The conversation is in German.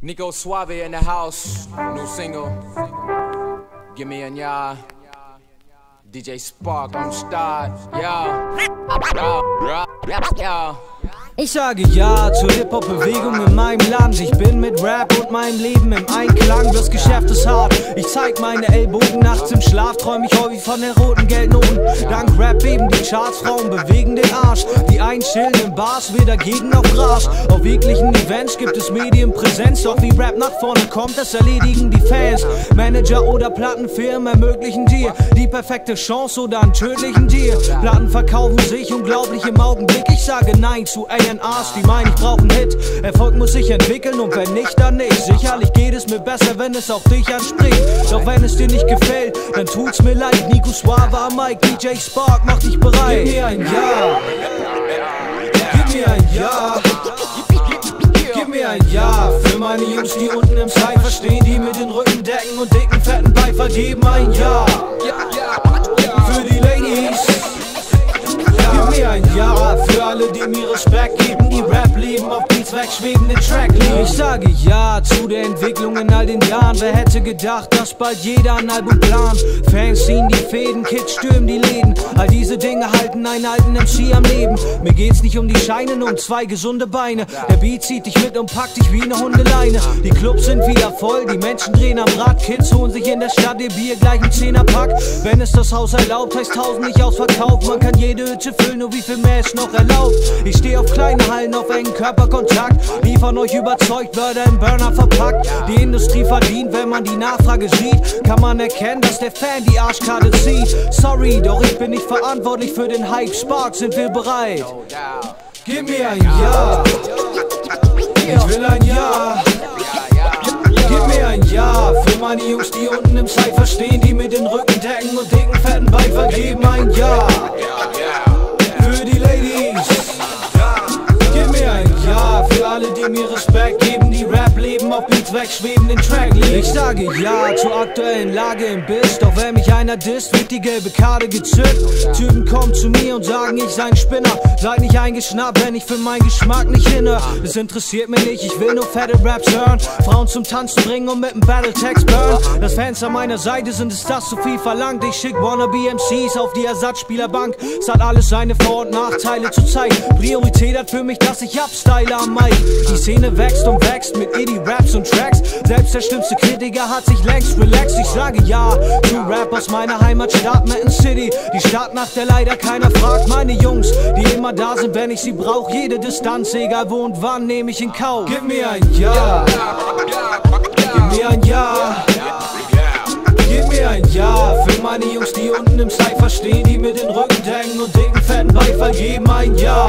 Nico Suave in the house, new single. Give me a ya. DJ Spark am Start, ja. Ja, ja, ja. Ich sage ja zur Hip-Hop-Bewegung in meinem Land. Ich bin mit Rap und meinem Leben im Einklang. Das Geschäft ist hart. Ich zeig meine Ellbogen nachts im Schlaf. Träum ich häufig von der roten Geldnoten. Dank Rap beben die Charts. Frauen bewegen den Arsch. Die einen chillen in Bars, wir dagegen auf Gras. Auf jeglichen Events gibt es Medienpräsenz. Doch wie Rap nach vorne kommt, das erledigen die Fans. Manager oder Plattenfirmen ermöglichen dir die perfekte Chance oder einen tödlichen Deal. Platten verkaufen sich unglaublich im Augenblick. Ich sage Nein zu AM Arsch, die meinen, ich brauch einen Hit. Erfolg muss sich entwickeln und wenn nicht, dann nicht. Sicherlich geht es mir besser, wenn es auch dich anspricht. Doch wenn es dir nicht gefällt, dann tut's mir leid. Nico Suave Mike, DJ Spark, mach dich bereit. Gib mir ein Ja. Gib mir ein Ja. Gib mir ein Ja für meine Jungs, die unten im Cypher stehen, die mit den Rücken decken und dicken, fetten Beifall geben ein Ja. Für die Ladies. Ein Ja für alle, die mir Respekt geben, die Rap leben, auf Beats wegschwebenden Track lieben. Ich sage Ja zu der Entwicklung in all den Jahren. Wer hätte gedacht, dass bald jeder ein Album plant? Fans ziehen die Fäden, Kids stürmen die Läden. All diese Dinge halten einen alten MC am Leben. Mir geht's nicht um die Scheine, nur um zwei gesunde Beine. Der Beat zieht dich mit und packt dich wie eine Hundeleine. Die Clubs sind wieder voll, die Menschen drehen am Rad. Kids holen sich in der Stadt ihr Bier gleich ein Zehnerpack. Wenn es das Haus erlaubt, heißt tausend nicht ausverkauft. Man kann jede Hütte füllen, nur wie viel mehr ist noch erlaubt. Ich stehe auf kleinen Hallen, auf engen Körperkontakt. Von euch überzeugt, Mörder im Burner verpackt. Die Industrie verdient, wenn man die Nachfrage sieht. Kann man erkennen, dass der Fan die Arschkarte zieht. Sorry, doch ich bin nicht verantwortlich für den Hype. Spark, sind wir bereit? Gib mir ein Ja. Ich will ein Ja. Gib mir ein Ja für meine Jungs, die unten im Cypher stehen, die mit den Rücken decken und dicken, Beats wegschweben, Track lieben. Ich sage Ja zur aktuellen Lage im Biss, doch wenn mich einer disst, wird die gelbe Karte gezückt. Typen kommen zu mir und sagen, ich sei ein Spinner. Seid nicht eingeschnappt, wenn ich für meinen Geschmack nicht hinne. Es interessiert mich nicht, ich will nur fette Raps hören. Frauen zum Tanzen bringen und mit dem Battletext burn. Das Fans an meiner Seite sind, ist das zu viel verlangt. Ich schick wannabe MCs auf die Ersatzspielerbank. Es hat alles seine Vor- und Nachteile zu zeigen. Priorität hat für mich, dass ich abstyle am Mic. Die Szene wächst und wächst mit Indie-Raps und Tracks. Selbst der schlimmste Kritiker hat sich längst relaxed. Ich sage ja zu Rap aus meiner Heimatstadt Mountain City. Die Stadt, nach der leider keiner fragt. Meine Jungs, die immer da sind, wenn ich sie brauch. Jede Distanz, egal wo und wann, nehme ich in Kauf. Gib mir ein Ja. Gib mir ein Ja. Gib mir ein Ja für meine Jungs, die unten im Cypher stehen, die mit den Rücken hängen und dicken, fetten Beifall geben. Ein Ja.